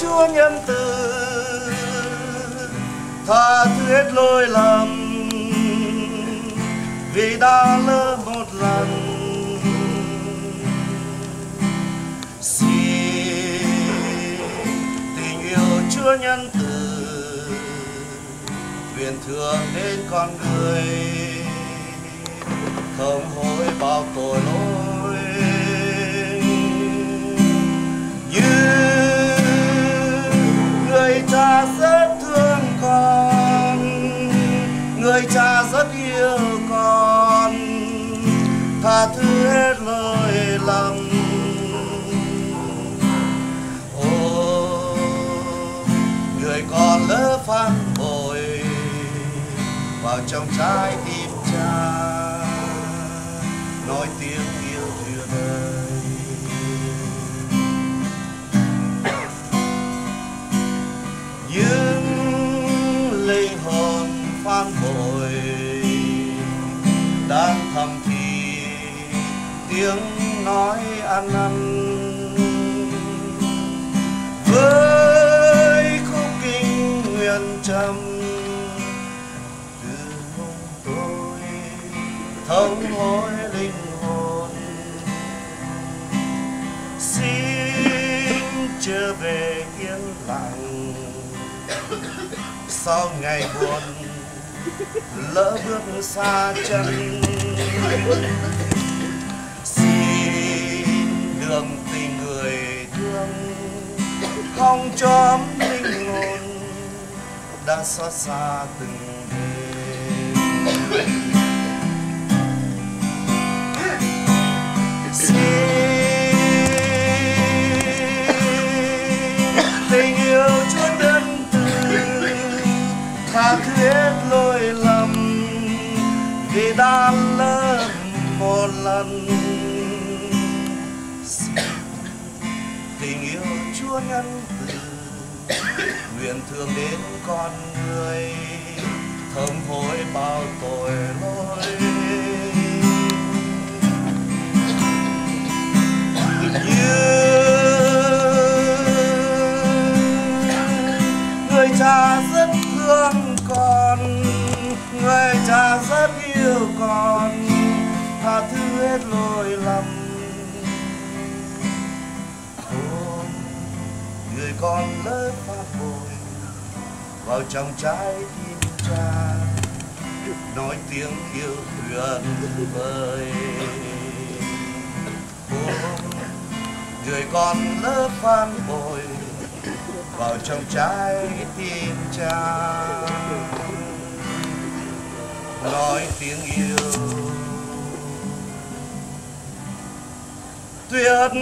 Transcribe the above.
chúa nhân từ, tha thứ hết lỗi lầm, vì đã lỡ một lần. Xin tình yêu chúa nhân từ nguyện thương đến con người, không hối bao tội ở trong trái tim cha. Nói tiếng yêu thương đời. Những linh hồn phan bội đang thầm thì tiếng nói ăn năn. Với khúc kinh nguyện trầm thấu hối linh hồn. Xin trở về yên lặng. Sau ngày buồn, lỡ bước xa chân. Xin đường tình người thương không cho linh hồn đã xót xa từng đêm. Yêu chúa nhân từ tha thứ hết lỗi lầm, vì đã lỡ một lần. Tình yêu chúa nhân từ, nguyện thương đến con người, thơm hối bao tội lỗi. Con, tha thứ hết lỗi lầm. Ôm người con lớn pha bội vào trong trái tim cha, nói tiếng yêu thương vời. Ôm người con lớp phan bội vào trong trái tim cha nói tiếng yêu. Tuyệt